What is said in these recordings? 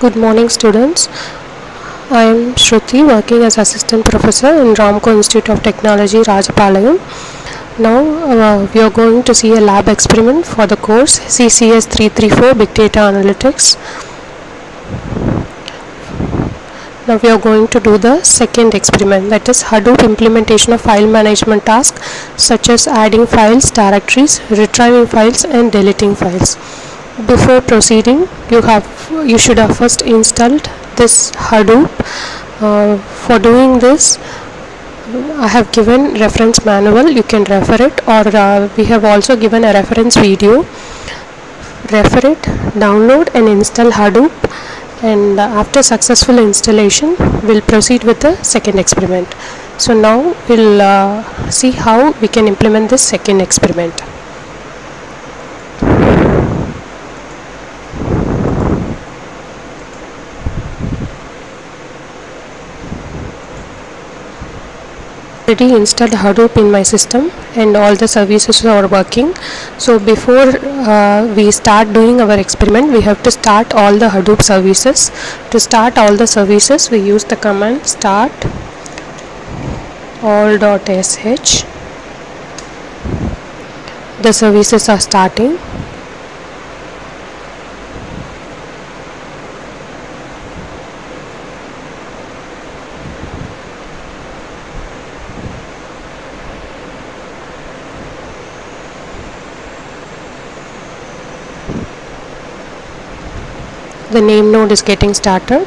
Good morning students. I am Shruti working as assistant professor in Ramco Institute of Technology Rajapalayam. Now uh, we are going to see a lab experiment for the course CCS 334 Big Data Analytics. Now we are going to do the second experiment that is Hadoop implementation of file management tasks such as adding files, directories, retrieving files and deleting files before proceeding you have you should have first installed this Hadoop uh, for doing this I have given reference manual you can refer it or uh, we have also given a reference video. Refer it download and install Hadoop and uh, after successful installation we'll proceed with the second experiment. So now we'll uh, see how we can implement this second experiment already installed Hadoop in my system and all the services are working. So before uh, we start doing our experiment we have to start all the Hadoop services. To start all the services we use the command start all.sh the services are starting the name node is getting started.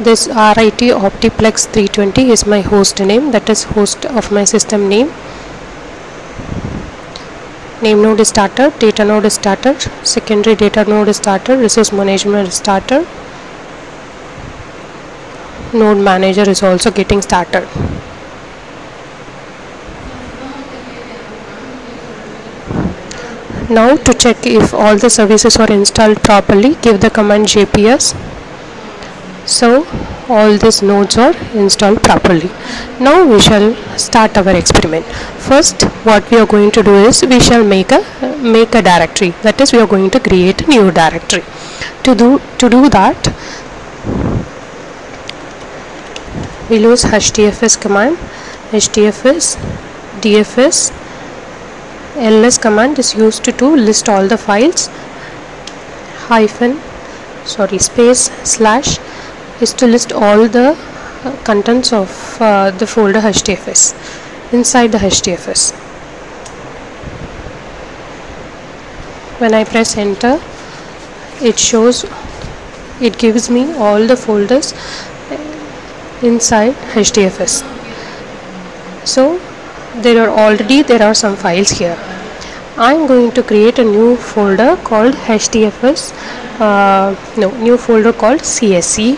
This RIT Optiplex 320 is my host name. That is host of my system name. Name node is started data node is started secondary data node is started resource management is started. Node manager is also getting started now to check if all the services are installed properly give the command jps so all these nodes are installed properly. Now we shall start our experiment. First what we are going to do is we shall make a make a directory. That is we are going to create a new directory. To do to do that we'll use hdfs command. Hdfs dfs ls command is used to, to list all the files. Hyphen sorry space slash is to list all the uh, contents of uh, the folder hdfs inside the hdfs when i press enter it shows it gives me all the folders inside hdfs so there are already there are some files here. I'm going to create a new folder called HDFS uh, no new folder called csc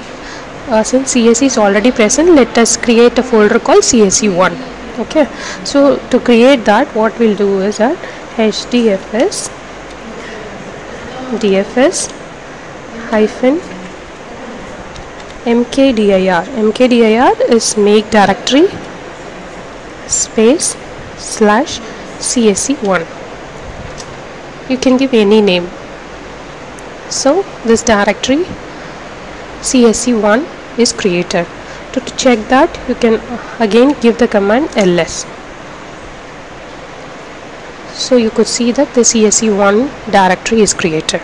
uh, since csc is already present let us create a folder called csc1 okay? So to create that what we'll do is that hdfs dfs hyphen mkdir mkdir is make directory space slash csc1 you can give any name. So this directory csc1 is created. To, to check that you can again give the command ls. So you could see that the csc1 directory is created.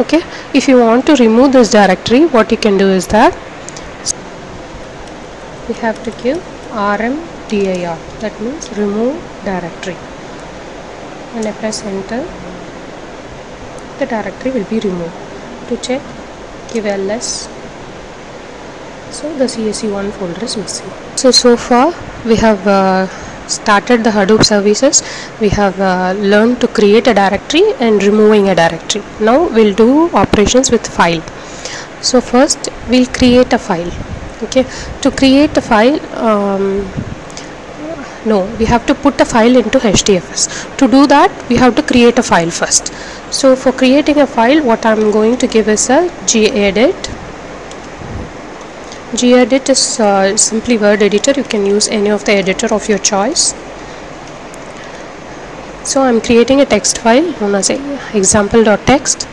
Okay? If you want to remove this directory what you can do is that we have to give rm dir that means remove directory. When I press enter the directory will be removed to check give ls so the csc1 folder is missing. So so far we have uh, started the hadoop services. We have uh, learned to create a directory and removing a directory. Now we'll do operations with file. So first we'll create a file okay? To create a file um, no we have to put the file into hdfs to do that we have to create a file first. So for creating a file what i'm going to give is a gedit. Gedit is uh, simply word editor. You can use any of the editor of your choice. So i'm creating a text file as example.txt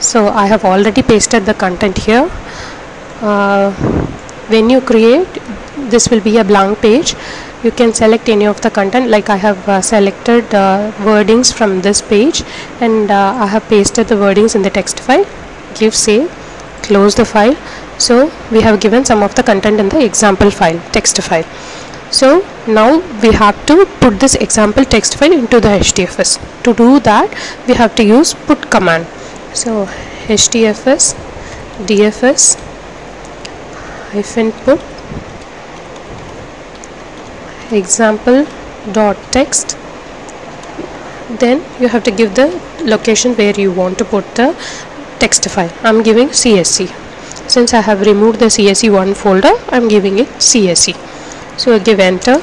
so I have already pasted the content here. Uh, when you create this will be a blank page you can select any of the content. Like I have uh, selected uh, wordings from this page and uh, I have pasted the wordings in the text file. Give save close the file. So we have given some of the content in the example file text file. So now we have to put this example text file into the HDFS to do that we have to use put command. So HDFS DFS hyphen put example dot text. Then you have to give the location where you want to put the text file. I'm giving CSC since I have removed the CSC1 folder I'm giving it CSC so I give enter.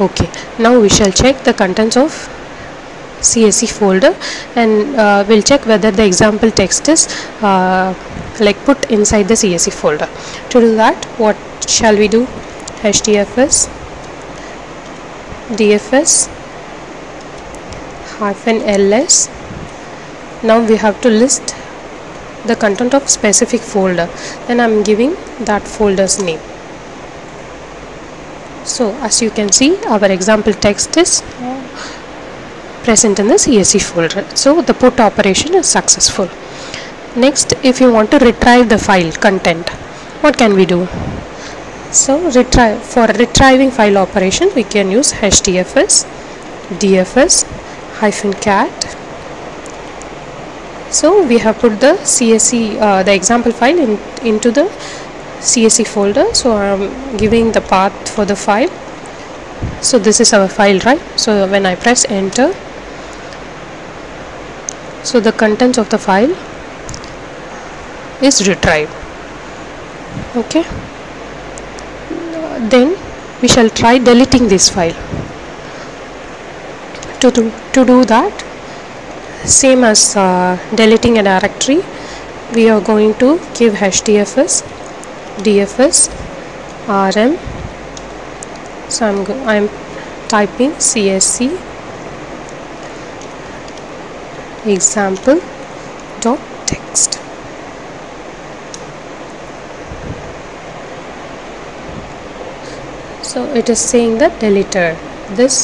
Okay. Now we shall check the contents of CSC folder and uh, we'll check whether the example text is uh, like put inside the CSC folder. To do that what shall we do? HDFS DFS hyphen ls now we have to list the content of specific folder. Then I'm giving that folder's name. So as you can see our example text is present in the CSC folder. So the put operation is successful next if you want to retrieve the file content what can we do? So retrieve for retrieving file operation we can use hdfs dfs hyphen cat. So we have put the csc uh, the example file in, into the csc folder. So i'm giving the path for the file. So this is our file right? So when i press enter so the contents of the file is retrieved. Okay? Then we shall try deleting this file. To do, to do that same as uh, deleting a directory we are going to give hdfs dfs rm so i'm i'm typing csc example dot text so it is saying that deleted this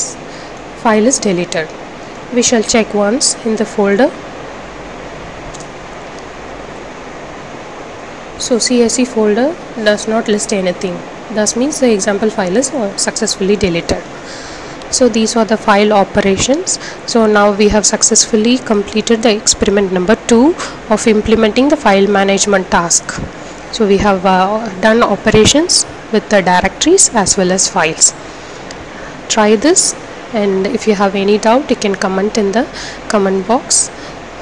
file is deleted we shall check once in the folder. So csc folder does not list anything. Thus means the example file is uh, successfully deleted. So these are the file operations. So now we have successfully completed the experiment number two of implementing the file management task. So we have uh, done operations with the directories as well as files. Try this and if you have any doubt you can comment in the comment box.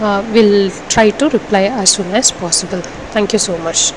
Uh, we'll try to reply as soon as possible. Thank you so much